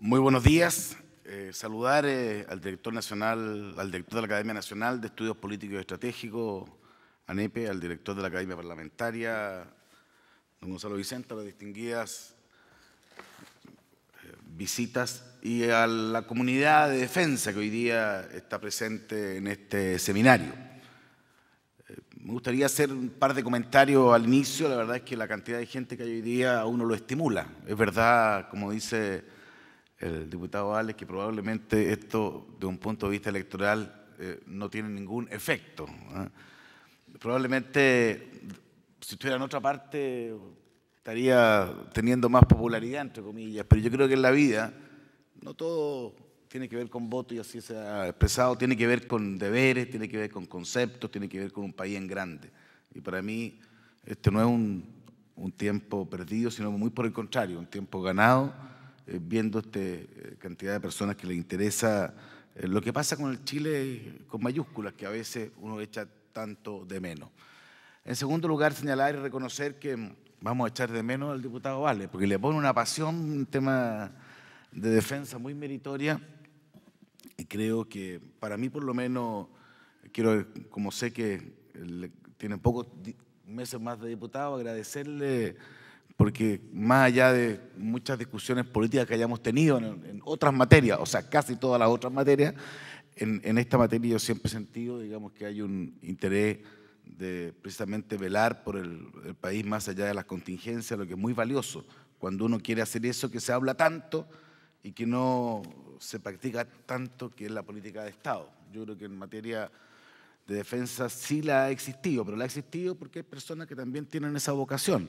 Muy buenos días. Eh, saludar eh, al director nacional, al director de la Academia Nacional de Estudios Políticos y Estratégicos, ANEPE, al director de la Academia Parlamentaria, don Gonzalo Vicente, a las distinguidas eh, visitas y a la comunidad de defensa que hoy día está presente en este seminario. Me gustaría hacer un par de comentarios al inicio. La verdad es que la cantidad de gente que hay hoy día a uno lo estimula. Es verdad, como dice el diputado Alex, que probablemente esto, de un punto de vista electoral, eh, no tiene ningún efecto. ¿ah? Probablemente, si estuviera en otra parte, estaría teniendo más popularidad, entre comillas, pero yo creo que en la vida no todo tiene que ver con voto y así se ha expresado, tiene que ver con deberes, tiene que ver con conceptos, tiene que ver con un país en grande. Y para mí, este no es un, un tiempo perdido, sino muy por el contrario, un tiempo ganado eh, viendo esta eh, cantidad de personas que le interesa eh, lo que pasa con el Chile con mayúsculas, que a veces uno echa tanto de menos. En segundo lugar, señalar y reconocer que vamos a echar de menos al diputado Vale, porque le pone una pasión, un tema de defensa muy meritoria, y creo que para mí por lo menos, quiero, como sé que tiene pocos meses más de diputado, agradecerle porque más allá de muchas discusiones políticas que hayamos tenido en, otras materias, o sea, casi todas las otras materias, en, esta materia yo siempre he sentido, digamos, que hay un interés de precisamente velar por el, el, país más allá de las contingencias, lo que es muy valioso cuando uno quiere hacer eso que se habla tanto y que no se practica tanto, que es la política de Estado. Yo creo que en materia de defensa sí la ha existido, pero la ha existido porque hay personas que también tienen esa vocación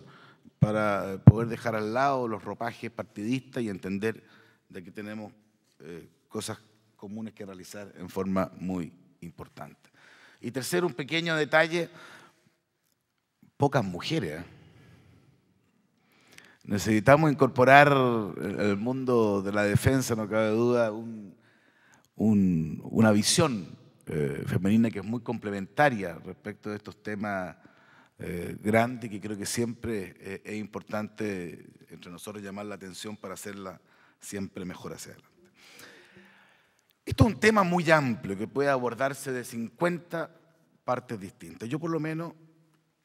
para poder dejar al lado los ropajes partidistas y entender de que tenemos eh, cosas comunes que realizar en forma muy importante. Y tercero, un pequeño detalle, pocas mujeres. ¿eh? Necesitamos incorporar el mundo de la defensa, no cabe duda, una visión eh, femenina que es muy complementaria respecto de estos temas eh, grande que creo que siempre eh, es importante entre nosotros llamar la atención para hacerla siempre mejor hacia adelante. Esto es un tema muy amplio que puede abordarse de 50 partes distintas. Yo por lo menos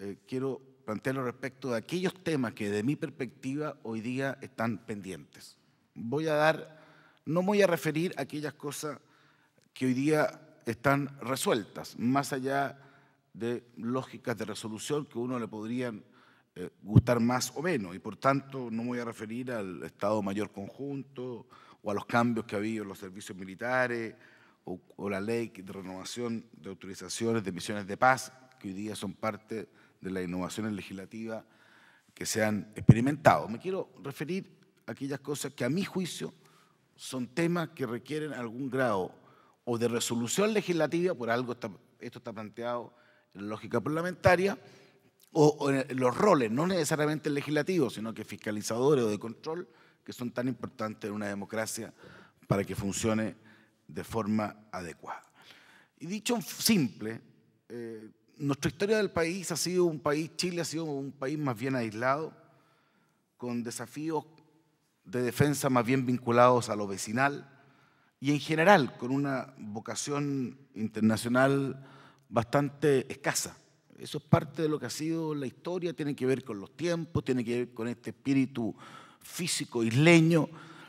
eh, quiero plantearlo respecto de aquellos temas que de mi perspectiva hoy día están pendientes. Voy a dar, no voy a referir a aquellas cosas que hoy día están resueltas, más allá de lógicas de resolución que a uno le podrían eh, gustar más o menos. Y por tanto no me voy a referir al Estado Mayor Conjunto o a los cambios que ha habido en los servicios militares o, o la ley de renovación de autorizaciones de misiones de paz, que hoy día son parte de las innovaciones legislativas que se han experimentado. Me quiero referir a aquellas cosas que a mi juicio son temas que requieren algún grado o de resolución legislativa, por algo esto está planteado lógica parlamentaria, o, los roles, no necesariamente legislativos, sino que fiscalizadores o de control, que son tan importantes en una democracia para que funcione de forma adecuada. Y dicho simple, eh, nuestra historia del país ha sido un país, Chile ha sido un país más bien aislado, con desafíos de defensa más bien vinculados a lo vecinal y en general con una vocación internacional bastante escasa. Eso es parte de lo que ha sido la historia, tiene que ver con los tiempos, tiene que ver con este espíritu físico isleño.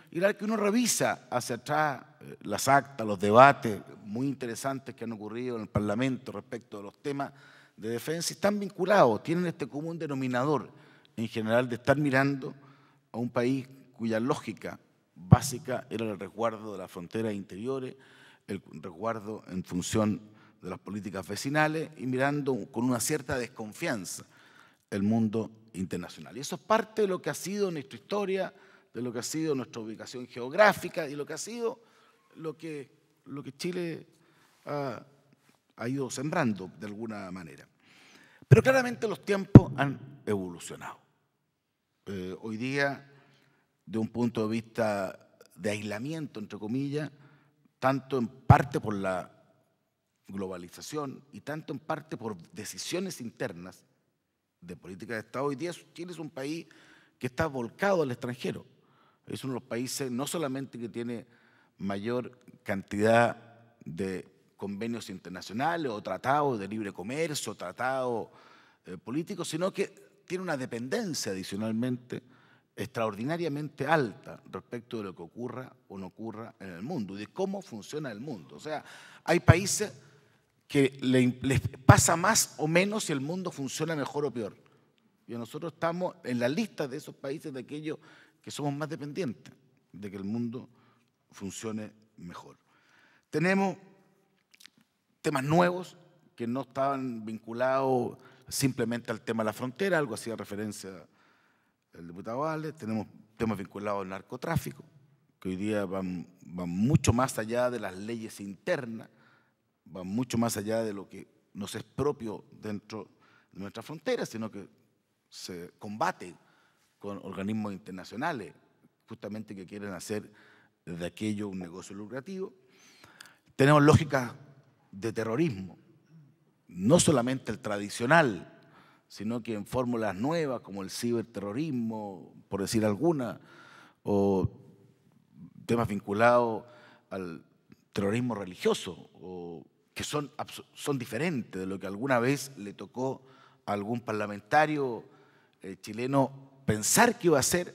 Y la que uno revisa hacia atrás eh, las actas, los debates muy interesantes que han ocurrido en el Parlamento respecto de los temas de defensa, están vinculados, tienen este común denominador en general de estar mirando a un país cuya lógica básica era el resguardo de las fronteras interiores, el resguardo en función de las políticas vecinales y mirando con una cierta desconfianza el mundo internacional. Y eso es parte de lo que ha sido nuestra historia, de lo que ha sido nuestra ubicación geográfica y lo que ha sido lo que, lo que Chile ha, ido sembrando de alguna manera. Pero claramente los tiempos han evolucionado. Eh, hoy día, de un punto de vista de aislamiento, entre comillas, tanto en parte por la globalización y tanto en parte por decisiones internas de política de Estado, hoy día Chile es un país que está volcado al extranjero. Es uno de los países no solamente que tiene mayor cantidad de convenios internacionales o tratados de libre comercio, tratados eh, políticos, sino que tiene una dependencia adicionalmente extraordinariamente alta respecto de lo que ocurra o no ocurra en el mundo y de cómo funciona el mundo. O sea, hay países que les pasa más o menos si el mundo funciona mejor o peor. Y nosotros estamos en la lista de esos países de aquellos que somos más dependientes de que el mundo funcione mejor. Tenemos temas nuevos que no estaban vinculados simplemente al tema de la frontera, algo hacía referencia el diputado Vale, tenemos temas vinculados al narcotráfico, que hoy día van mucho más allá de las leyes internas, van mucho más allá de lo que nos es propio dentro de nuestras fronteras, sino que se combate con organismos internacionales, justamente que quieren hacer de aquello un negocio lucrativo. Tenemos lógicas de terrorismo, no solamente el tradicional, sino que en fórmulas nuevas como el ciberterrorismo, por decir alguna, o temas vinculados al terrorismo religioso, o que son, son diferentes de lo que alguna vez le tocó a algún parlamentario eh, chileno pensar que iba a ser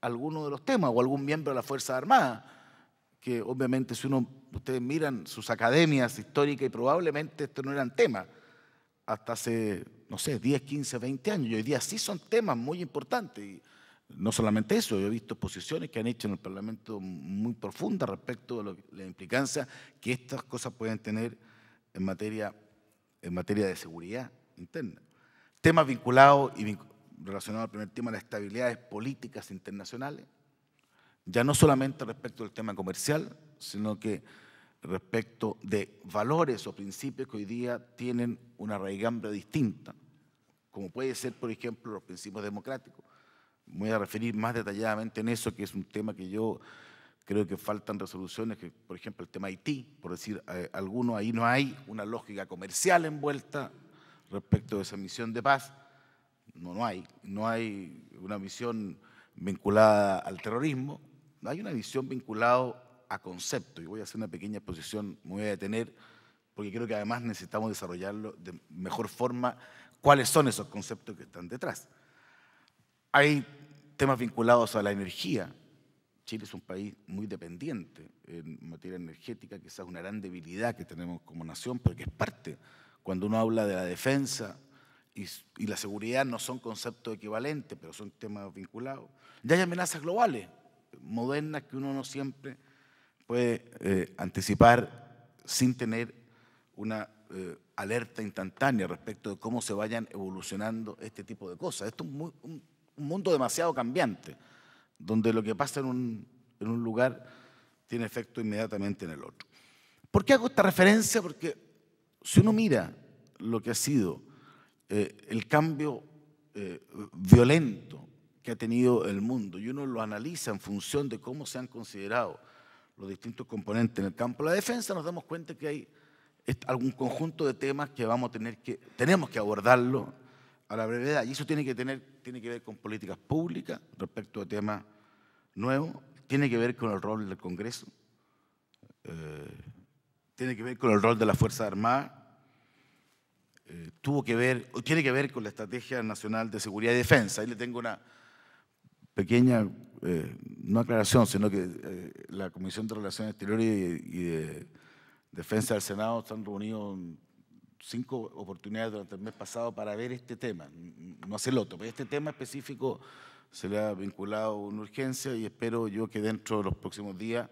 alguno de los temas, o algún miembro de la Fuerza Armada, que obviamente si uno, ustedes miran sus academias históricas y probablemente esto no eran temas hasta hace no sé, 10, 15, 20 años. Y hoy día sí son temas muy importantes. Y no solamente eso, yo he visto posiciones que han hecho en el Parlamento muy profundas respecto de la implicancia que estas cosas pueden tener en materia, en materia de seguridad interna. Temas vinculados y relacionados al primer tema, las estabilidades políticas internacionales, ya no solamente respecto al tema comercial, sino que respecto de valores o principios que hoy día tienen una raigambre distinta, como puede ser, por ejemplo, los principios democráticos. Me voy a referir más detalladamente en eso, que es un tema que yo creo que faltan resoluciones, que, por ejemplo, el tema Haití, por decir eh, alguno, ahí no hay una lógica comercial envuelta respecto de esa misión de paz, no, no hay, no hay una misión vinculada al terrorismo, no hay una visión vinculada a concepto. Y voy a hacer una pequeña exposición, me voy a detener, porque creo que además necesitamos desarrollarlo de mejor forma, cuáles son esos conceptos que están detrás. Hay temas vinculados a la energía. Chile es un país muy dependiente en materia energética, quizás una gran debilidad que tenemos como nación, pero que es parte. Cuando uno habla de la defensa y, y la seguridad no son conceptos equivalentes, pero son temas vinculados. Ya hay amenazas globales, modernas, que uno no siempre puede eh, anticipar sin tener una eh, alerta instantánea respecto de cómo se vayan evolucionando este tipo de cosas. Esto es un, mundo demasiado cambiante, donde lo que pasa en un, en un lugar tiene efecto inmediatamente en el otro. ¿Por qué hago esta referencia? Porque si uno mira lo que ha sido eh, el cambio violento que ha tenido el mundo y uno lo analiza en función de cómo se han considerado los distintos componentes en el campo de la defensa, nos damos cuenta que hay algún conjunto de temas que vamos a tener que, tenemos que abordarlo a la brevedad. Y eso tiene que, tener, tiene que ver con políticas públicas respecto a temas nuevos, tiene que ver con el rol del Congreso, eh, tiene que ver con el rol de la Fuerza Armada, eh, tuvo que ver, tiene que ver con la Estrategia Nacional de Seguridad y Defensa. Ahí le tengo una pequeña eh, no aclaración, sino que la Comisión de Relaciones Exteriores y, de Defensa del Senado están reunidos cinco oportunidades durante el mes pasado para ver este tema, no hace el otro, pero este tema específico se le ha vinculado una urgencia y espero yo que dentro de los próximos días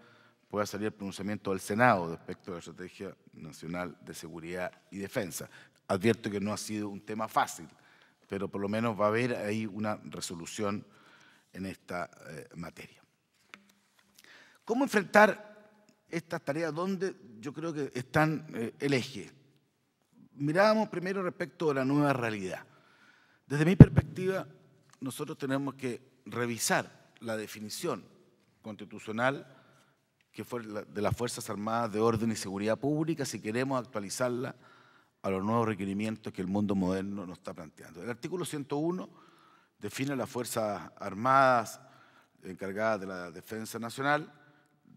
pueda salir el pronunciamiento del Senado respecto a la Estrategia Nacional de Seguridad y Defensa. Advierto que no ha sido un tema fácil, pero por lo menos va a haber ahí una resolución en esta eh, materia. ¿Cómo enfrentar estas tareas? ¿Dónde yo creo que están eh, el eje? Mirábamos primero respecto a la nueva realidad. Desde mi perspectiva, nosotros tenemos que revisar la definición constitucional que fue de las Fuerzas Armadas de Orden y Seguridad Pública si queremos actualizarla a los nuevos requerimientos que el mundo moderno nos está planteando. El artículo 101 define las Fuerzas Armadas encargadas de la defensa nacional,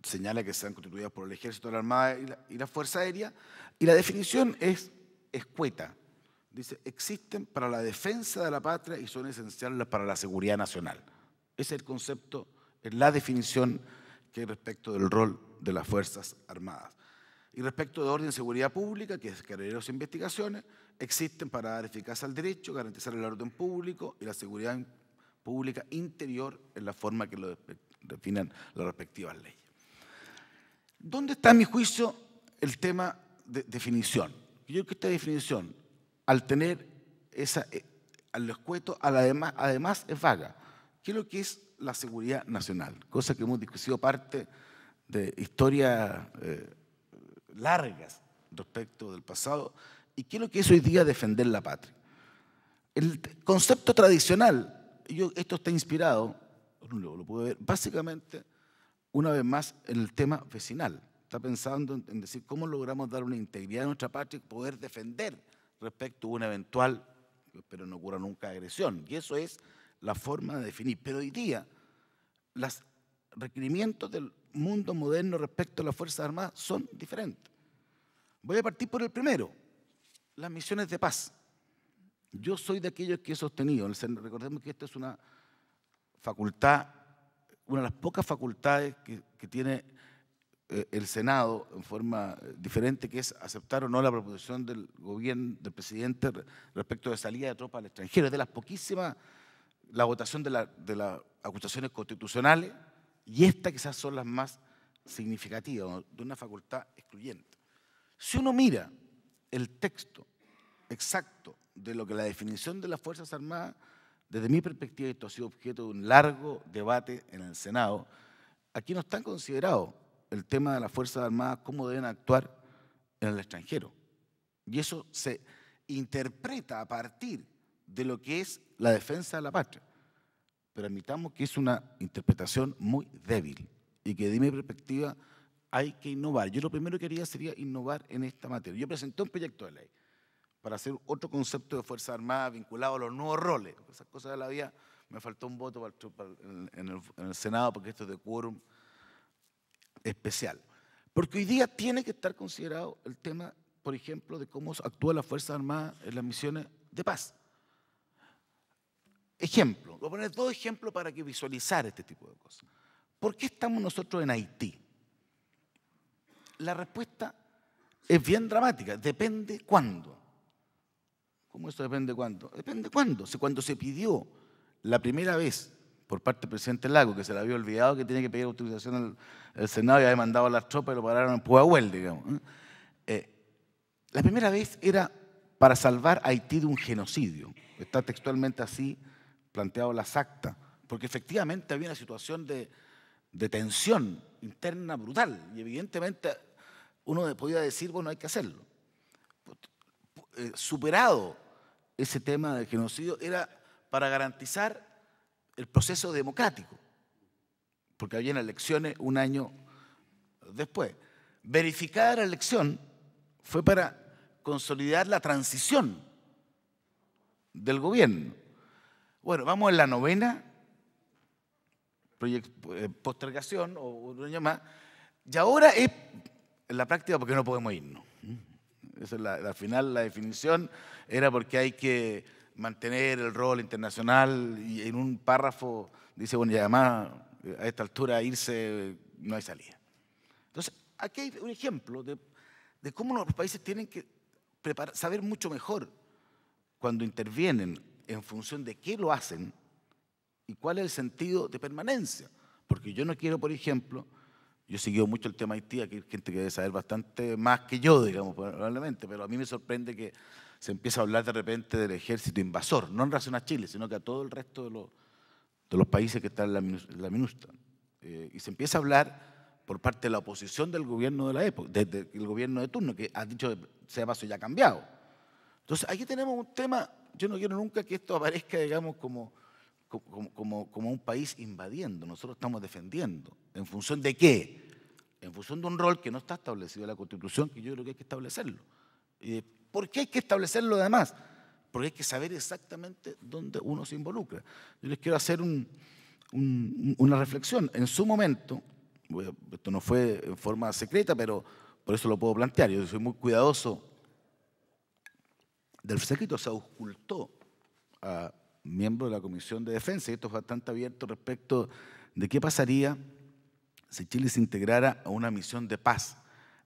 señala que sean constituidas por el Ejército, la Armada y la Fuerza Aérea, y la definición es escueta. Dice, existen para la defensa de la patria y son esenciales para la seguridad nacional. Ese es el concepto, es la definición que hay respecto del rol de las Fuerzas Armadas. Y respecto de orden y seguridad pública, que es carreras e investigaciones, existen para dar eficacia al derecho, garantizar el orden público y la seguridad pública interior en la forma que lo definen las respectivas leyes. ¿Dónde está, en mi juicio, el tema de definición? Yo creo que esta definición, al tener esa, eh, al escueto, además, además es vaga. ¿Qué es lo que es la seguridad nacional? Cosa que hemos discutido parte de historias eh, largas respecto del pasado. ¿Y qué es lo que es hoy día defender la patria? El concepto tradicional yo, esto está inspirado, lo puedo ver, básicamente, una vez más, en el tema vecinal. Está pensando en, decir cómo logramos dar una integridad a nuestra patria y poder defender respecto a una eventual, pero no ocurra nunca, agresión. Y eso es la forma de definir. Pero hoy día, los requerimientos del mundo moderno respecto a las Fuerzas Armadas son diferentes. Voy a partir por el primero, las misiones de paz. Yo soy de aquellos que he sostenido, recordemos que esta es una facultad, una de las pocas facultades que, tiene eh, el Senado en forma eh, diferente, que es aceptar o no la proposición del gobierno, del presidente respecto de salida de tropas al extranjero. Es de las poquísimas, la votación de, las acusaciones constitucionales y esta quizás son las más significativas, de una facultad excluyente. Si uno mira el texto exacto de lo que la definición de las Fuerzas Armadas, desde mi perspectiva, esto ha sido objeto de un largo debate en el Senado, aquí no está considerado el tema de las Fuerzas Armadas, cómo deben actuar en el extranjero. Y eso se interpreta a partir de lo que es la defensa de la patria. Pero admitamos que es una interpretación muy débil y que de mi perspectiva hay que innovar. Yo lo primero que haría sería innovar en esta materia. Yo presenté un proyecto de ley para hacer otro concepto de Fuerza Armada vinculado a los nuevos roles. Esas cosas de la vida, me faltó un voto en el Senado porque esto es de quórum especial. Porque hoy día tiene que estar considerado el tema, por ejemplo, de cómo actúa la Fuerza Armada en las misiones de paz. Ejemplo, voy a poner dos ejemplos para que visualizar este tipo de cosas. ¿Por qué estamos nosotros en Haití? La respuesta es bien dramática, depende cuándo. ¿Cómo eso depende cuándo? Depende cuándo. Cuando se pidió la primera vez por parte del presidente Lago, que se le había olvidado que tenía que pedir autorización al, Senado y había mandado a las tropas y lo pararon en Puahuel, digamos. ¿eh? Eh, la primera vez era para salvar Haití de un genocidio. Está textualmente así planteado las actas, porque efectivamente había una situación de, de tensión interna brutal y evidentemente uno podía decir, bueno, hay que hacerlo. Eh, superado ese tema del genocidio, era para garantizar el proceso democrático, porque había elecciones un año después. Verificar la elección fue para consolidar la transición del gobierno. Bueno, vamos en la novena eh, postergación o un año más, y ahora es en la práctica porque no podemos irnos. Esa es la, al final la definición era porque hay que mantener el rol internacional y en un párrafo dice, bueno, y además a esta altura irse no hay salida. Entonces, aquí hay un ejemplo de, de cómo los países tienen que saber mucho mejor cuando intervienen en función de qué lo hacen y cuál es el sentido de permanencia. Porque yo no quiero, por ejemplo, yo he mucho el tema Haití, aquí hay gente que debe saber bastante más que yo, digamos, probablemente, pero a mí me sorprende que se empiece a hablar de repente del ejército invasor, no en relación a Chile, sino que a todo el resto de los, países que están en la, MINUSTA. Eh, y se empieza a hablar por parte de la oposición del gobierno de la época, desde el gobierno de turno, que ha dicho, sea paso, ya ha cambiado. Entonces, aquí tenemos un tema, yo no quiero nunca que esto aparezca, digamos, como como, como, un país invadiendo, nosotros estamos defendiendo. ¿En función de qué? En función de un rol que no está establecido en la Constitución, que yo creo que hay que establecerlo. ¿Por qué hay que establecerlo además? Porque hay que saber exactamente dónde uno se involucra. Yo les quiero hacer un, una reflexión. En su momento, esto no fue en forma secreta, pero por eso lo puedo plantear, yo soy muy cuidadoso del secreto, se ocultó a miembros de la Comisión de Defensa, y esto es bastante abierto respecto de qué pasaría si Chile se integrara a una misión de paz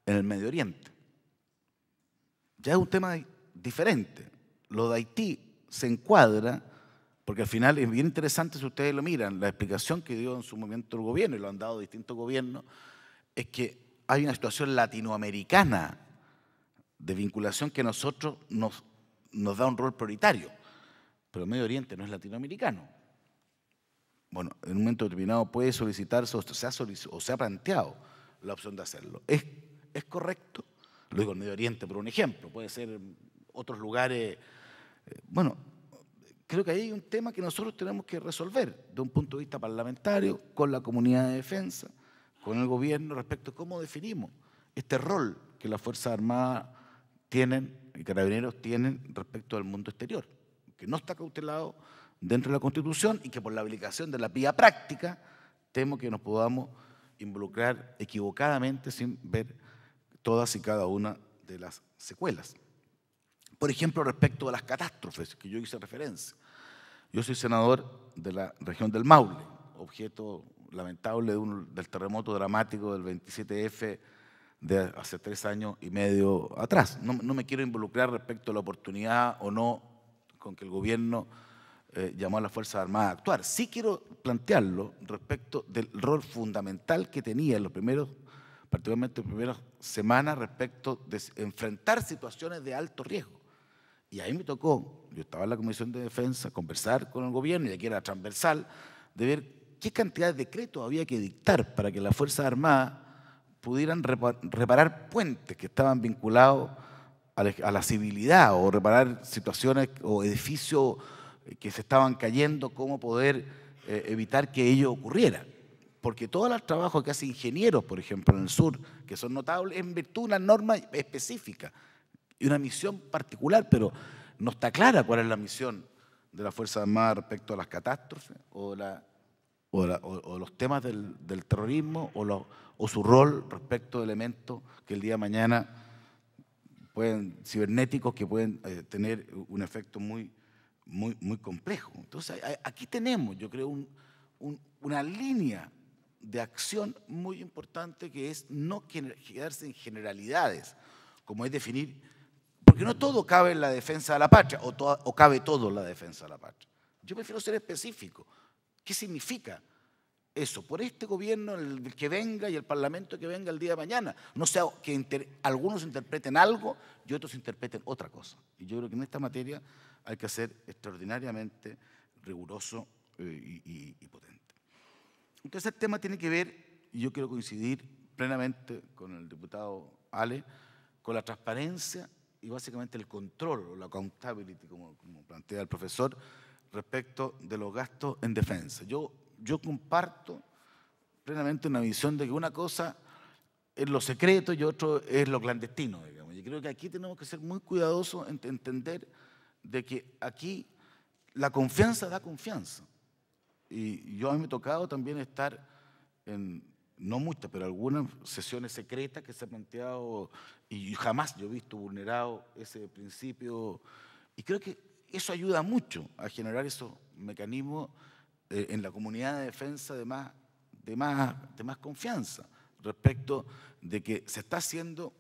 en el Medio Oriente. Ya es un tema diferente. Lo de Haití se encuadra, porque al final es bien interesante si ustedes lo miran, la explicación que dio en su momento el gobierno, y lo han dado distintos gobiernos, es que hay una situación latinoamericana de vinculación que a nosotros nos, da un rol prioritario, pero Medio Oriente no es latinoamericano. Bueno, en un momento determinado puede solicitarse o se ha, planteado la opción de hacerlo. ¿Es, ¿Es correcto? Lo digo en Medio Oriente por un ejemplo, puede ser otros lugares. Eh, bueno, creo que ahí hay un tema que nosotros tenemos que resolver de un punto de vista parlamentario, con la comunidad de defensa, con el gobierno, respecto a cómo definimos este rol que las Fuerzas Armadas tienen y carabineros tienen respecto al mundo exterior, que no está cautelado dentro de la Constitución y que por la aplicación de la vía práctica temo que nos podamos involucrar equivocadamente sin ver todas y cada una de las secuelas. Por ejemplo, respecto a las catástrofes que yo hice referencia. Yo soy senador de la región del Maule, objeto lamentable del terremoto dramático del 27F de hace tres años y medio atrás. No, me quiero involucrar respecto a la oportunidad o no con que el gobierno eh, llamó a las Fuerzas Armadas a actuar. Sí quiero plantearlo respecto del rol fundamental que tenía en los primeros, particularmente en las primeras semanas, respecto de enfrentar situaciones de alto riesgo. Y ahí me tocó, yo estaba en la Comisión de Defensa, conversar con el gobierno, y aquí era transversal, de ver qué cantidad de decretos había que dictar para que las Fuerzas Armadas pudieran reparar puentes que estaban vinculados a la civilidad o reparar situaciones o edificios que se estaban cayendo, cómo poder eh, evitar que ello ocurriera. Porque todos los trabajos que hacen ingenieros, por ejemplo, en el sur, que son notables, en virtud de una norma específica y una misión particular, pero no está clara cuál es la misión de la Fuerza Armada respecto a las catástrofes o la o, los temas del, terrorismo o, su rol respecto de elementos que el día de mañana pueden, cibernéticos que pueden eh, tener un efecto muy, muy, muy complejo. Entonces, aquí tenemos, yo creo, una línea de acción muy importante que es no quedarse en generalidades, como es definir, porque no todo cabe en la defensa de la patria o, cabe todo en la defensa de la patria. Yo prefiero ser específico. ¿Qué significa eso? Por este gobierno, el que venga y el parlamento que venga el día de mañana. No sea que algunos interpreten algo y otros interpreten otra cosa. Y yo creo que en esta materia hay que ser extraordinariamente riguroso eh, y, potente. Entonces el tema tiene que ver, y yo quiero coincidir plenamente con el diputado Ale, con la transparencia y básicamente el control o la accountability, como, plantea el profesor, respecto de los gastos en defensa. Yo, yo comparto plenamente una visión de que una cosa es lo secreto y otro es lo clandestino, digamos. Y creo que aquí tenemos que ser muy cuidadosos en entender de que aquí la confianza da confianza. Y yo a mí me ha tocado también estar en, no muchas, pero algunas sesiones secretas que se han planteado y jamás yo he visto vulnerado ese principio. Y creo que eso ayuda mucho a generar esos mecanismos eh, en la comunidad de defensa de más, de, más, de más confianza respecto de que se está haciendo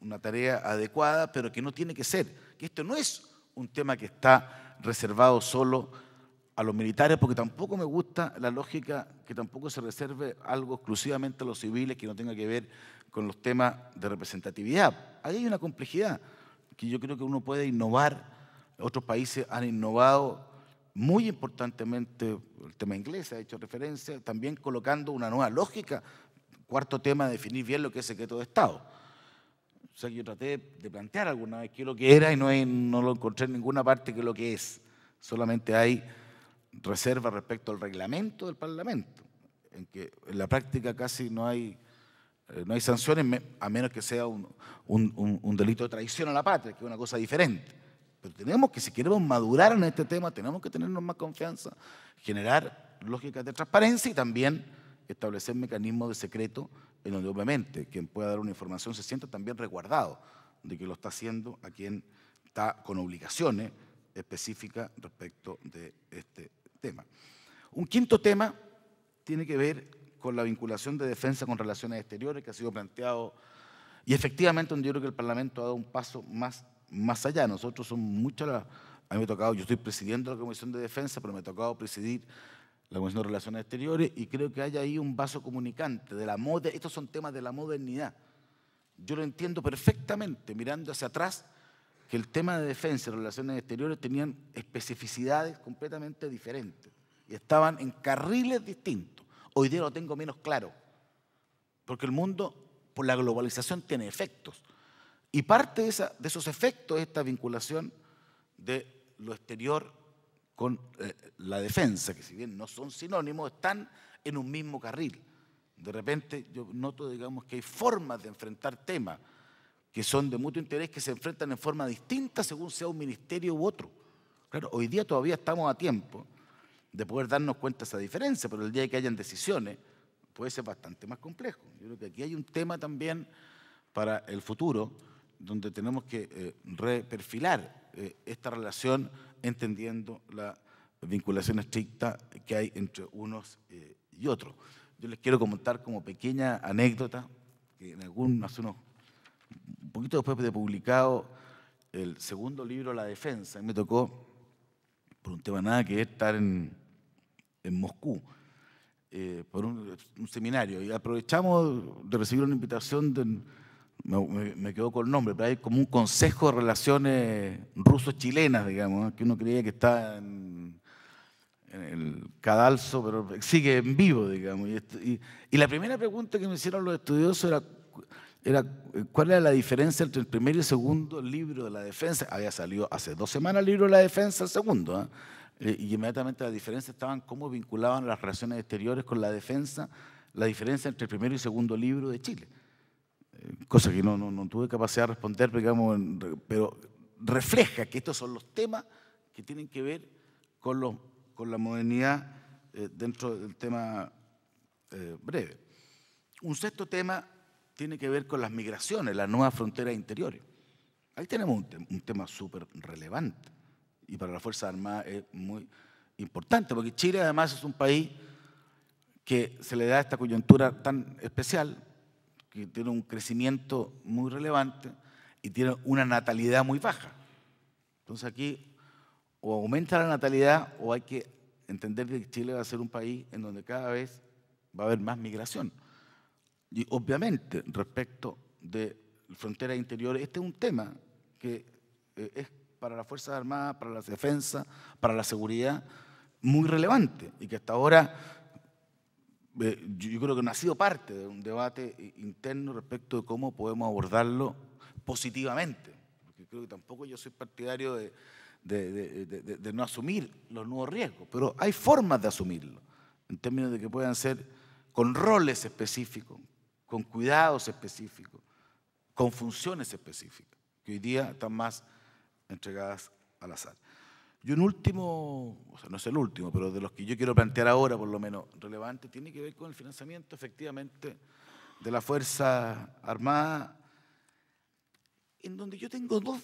una tarea adecuada, pero que no tiene que ser, que esto no es un tema que está reservado solo a los militares, porque tampoco me gusta la lógica que tampoco se reserve algo exclusivamente a los civiles que no tenga que ver con los temas de representatividad. Ahí hay una complejidad que yo creo que uno puede innovar otros países han innovado muy importantemente, el tema inglés ha hecho referencia, también colocando una nueva lógica. Cuarto tema, definir bien lo que es secreto de Estado. O sea, yo traté de plantear alguna vez qué es lo que era y no, lo encontré en ninguna parte que es lo que es. Solamente hay reserva respecto al reglamento del Parlamento, en que en la práctica casi no hay, eh, no hay sanciones, a menos que sea un, un delito de traición a la patria, que es una cosa diferente. Pero tenemos que, si queremos madurar en este tema, tenemos que tenernos más confianza, generar lógicas de transparencia y también establecer mecanismos de secreto en donde obviamente quien pueda dar una información se sienta también resguardado de que lo está haciendo a quien está con obligaciones específicas respecto de este tema. Un quinto tema tiene que ver con la vinculación de defensa con relaciones exteriores que ha sido planteado y efectivamente yo creo que el Parlamento ha dado un paso más, más allá. Nosotros somos muchas las... A mí me ha tocado, yo estoy presidiendo la Comisión de Defensa, pero me ha tocado presidir la Comisión de Relaciones Exteriores y creo que hay ahí un vaso comunicante de la moda. Estos son temas de la modernidad. Yo lo entiendo perfectamente mirando hacia atrás que el tema de defensa y relaciones exteriores tenían especificidades completamente diferentes y estaban en carriles distintos. Hoy día lo tengo menos claro, porque el mundo, por la globalización, tiene efectos. Y parte de, esos efectos es esta vinculación de lo exterior con eh, la defensa, que si bien no son sinónimos, están en un mismo carril. De repente yo noto, digamos, que hay formas de enfrentar temas que son de mutuo interés, que se enfrentan en forma distinta según sea un ministerio u otro. Claro, hoy día todavía estamos a tiempo de poder darnos cuenta de esa diferencia, pero el día que hayan decisiones puede ser bastante más complejo. Yo creo que aquí hay un tema también para el futuro, donde tenemos que eh, reperfilar eh, esta relación entendiendo la vinculación estricta que hay entre unos eh, y otros. Yo les quiero comentar como pequeña anécdota, que en algún, hace unos, un poquito después de publicado el segundo libro, La Defensa, me tocó, por un tema nada que estar en, en Moscú, eh, por un, seminario, y aprovechamos de recibir una invitación de, me, me, quedo con el nombre, pero hay como un consejo de relaciones ruso-chilenas, digamos, que uno creía que está en el cadalso, pero sigue en vivo, digamos. Y, la primera pregunta que me hicieron los estudiosos era, era cuál era la diferencia entre el primer y el segundo libro de la defensa. Había salido hace dos semanas el libro de la defensa, el segundo, ¿ah? eh, y inmediatamente la diferencia estaban cómo vinculaban las relaciones exteriores con la defensa, la diferencia entre el primero y segundo libro de Chile. Eh, cosa que no, no, no tuve capacidad de responder, digamos, pero refleja que estos son los temas que tienen que ver con los con la modernidad eh, dentro del tema eh, breve. Un sexto tema tiene que ver con las migraciones, las nuevas fronteras interiores. Ahí tenemos un, tema súper relevante y para las Fuerzas Armadas es muy importante, porque Chile además es un país que se le da esta coyuntura tan especial, que tiene un crecimiento muy relevante y tiene una natalidad muy baja. Entonces aquí o aumenta la natalidad o hay que entender que Chile va a ser un país en donde cada vez va a haber más migración. Y obviamente, respecto de fronteras interiores, este es un tema que eh, es para las Fuerzas Armadas, para la defensa, para la seguridad, muy relevante y que hasta ahora eh, yo creo que no ha sido parte de un debate interno respecto de cómo podemos abordarlo positivamente. Porque creo que tampoco yo soy partidario de, de, no asumir los nuevos riesgos, pero hay formas de asumirlo, en términos de que puedan ser con roles específicos, con cuidados específicos, con funciones específicas, que hoy día están más entregadas al azar. Y un último, o sea, no es el último, pero de los que yo quiero plantear ahora, por lo menos relevante, tiene que ver con el financiamiento efectivamente de la Fuerza Armada, en donde yo tengo dos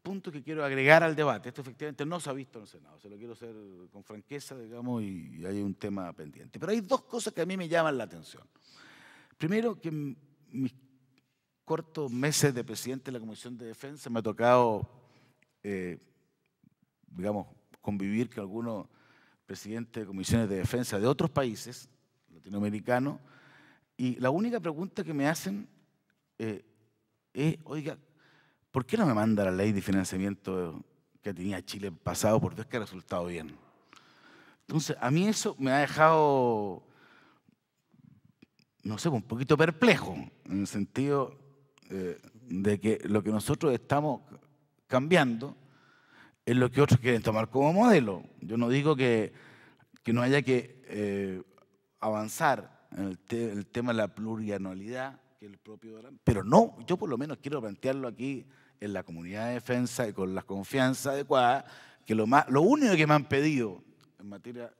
punto que quiero agregar al debate. Esto efectivamente no se ha visto en el Senado, se lo quiero hacer con franqueza, digamos, y hay un tema pendiente. Pero hay dos cosas que a mí me llaman la atención. Primero, que mis cortos meses de presidente de la Comisión de Defensa me ha tocado, eh, digamos, convivir con algunos presidentes de comisiones de defensa de otros países latinoamericanos, y la única pregunta que me hacen eh, es, oiga, ¿por qué no me manda la ley de financiamiento que tenía Chile pasado por Dios que ha resultado bien? Entonces, a mí eso me ha dejado, no sé, un poquito perplejo, en el sentido eh, de que lo que nosotros estamos cambiando es lo que otros quieren tomar como modelo. Yo no digo que, no haya que eh, avanzar en el, tema de la plurianualidad, que el propio, pero no, yo por lo menos quiero plantearlo aquí en la comunidad de defensa y con la confianza adecuada, que lo, más, lo único que me han pedido en materia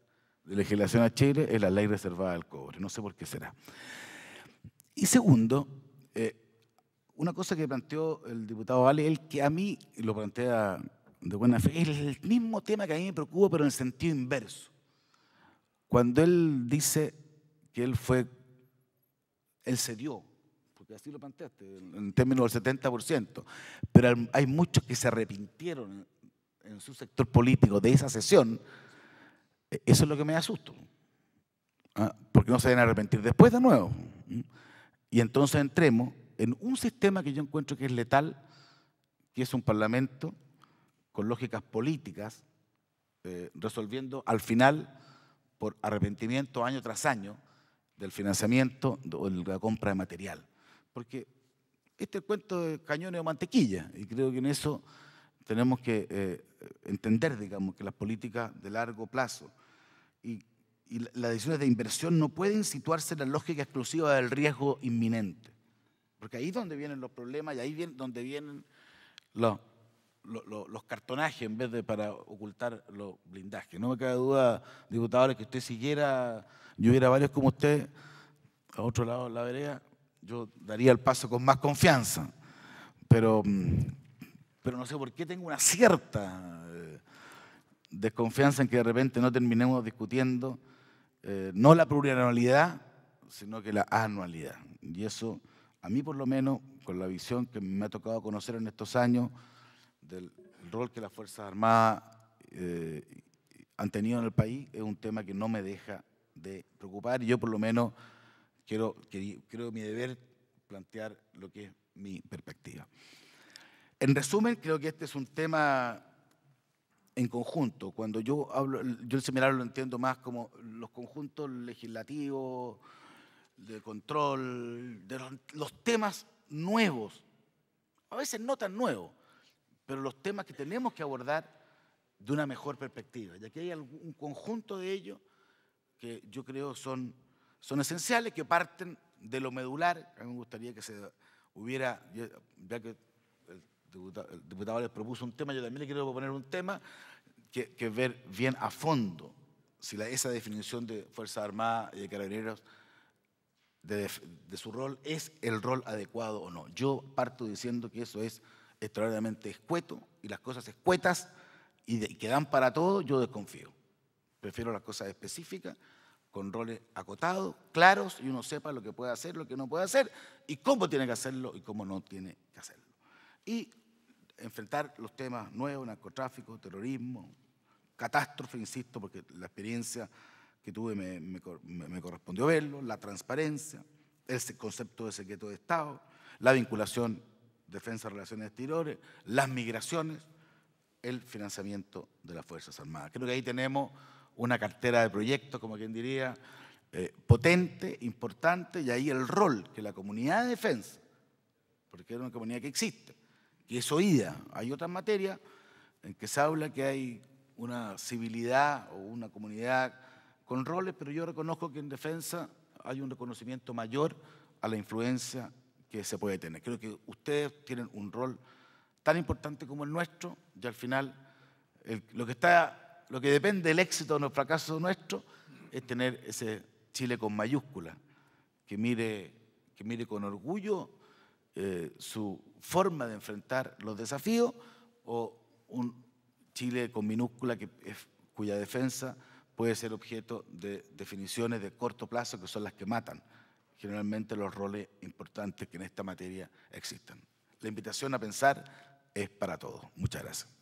de legislación a Chile es la ley reservada del cobre. No sé por qué será. Y segundo, eh, una cosa que planteó el diputado Ale, el que a mí lo plantea de buena fe, es el mismo tema que a mí me preocupa, pero en el sentido inverso. Cuando él dice que él fue, él cedió, porque así lo planteaste, en términos del 70%, pero hay muchos que se arrepintieron en su sector político de esa sesión, eso es lo que me asusto. ¿ah? Porque no se deben arrepentir después de nuevo. Y entonces entremos en un sistema que yo encuentro que es letal, que es un parlamento con lógicas políticas, eh, resolviendo al final, por arrepentimiento año tras año, del financiamiento o de la compra de material. Porque este es el cuento de cañones o mantequilla, y creo que en eso tenemos que eh, entender, digamos, que las políticas de largo plazo y, las decisiones de inversión no pueden situarse en la lógica exclusiva del riesgo inminente. Porque ahí es donde vienen los problemas y ahí es donde vienen los, los, cartonajes en vez de para ocultar los blindajes. No me cabe duda, diputado, que usted siguiera, yo hubiera varios como usted, a otro lado de la vereda, yo daría el paso con más confianza. Pero mm, pero no sé por qué tengo una cierta eh, desconfianza en que de repente no terminemos discutiendo eh, no la plurianualidad, sino que la anualidad. Y eso, a mí por lo menos, con la visión que me ha tocado conocer en estos años del rol que las Fuerzas Armadas eh, han tenido en el país, es un tema que no me deja de preocupar y yo por lo menos quiero, creo mi deber plantear lo que es mi perspectiva. En resumen, creo que este es un tema en conjunto. Cuando yo hablo, yo el seminario lo entiendo más como los conjuntos legislativos, de control, de los, temas nuevos, a veces no tan nuevos, pero los temas que tenemos que abordar de una mejor perspectiva. Y aquí hay un conjunto de ellos que yo creo son, son esenciales, que parten de lo medular. A mí me gustaría que se hubiera, ya que el diputado les propuso un tema, yo también le quiero proponer un tema que, que ver bien a fondo si esa definición de Fuerza Armada y de Carabineros de, su rol es el rol adecuado o no. Yo parto diciendo que eso es extraordinariamente escueto y las cosas escuetas y, que dan para todo, yo desconfío. Prefiero las cosas específicas, con roles acotados, claros, y uno sepa lo que puede hacer, lo que no puede hacer, y cómo tiene que hacerlo y cómo no tiene que hacerlo. Y enfrentar los temas nuevos, narcotráfico, terrorismo, catástrofe, insisto, porque la experiencia que tuve me, correspondió verlo, la transparencia, el concepto de secreto de Estado, la vinculación defensa de relaciones exteriores, las migraciones, el financiamiento de las Fuerzas Armadas. Creo que ahí tenemos una cartera de proyectos, como quien diría, eh, potente, importante, y ahí el rol que la comunidad de defensa, porque es una comunidad que existe, que es oída. Hay otras materias en que se habla que hay una civilidad o una comunidad con roles, pero yo reconozco que en defensa hay un reconocimiento mayor a la influencia que se puede tener. Creo que ustedes tienen un rol tan importante como el nuestro y al final lo, que está, lo que depende del éxito o el fracaso nuestro es tener ese Chile con mayúscula, que mire, que mire con orgullo eh, su forma de enfrentar los desafíos o un Chile con minúscula cuya defensa puede ser objeto de definiciones de corto plazo que son las que matan generalmente los roles importantes que en esta materia existen. La invitación a pensar es para todos. Muchas gracias.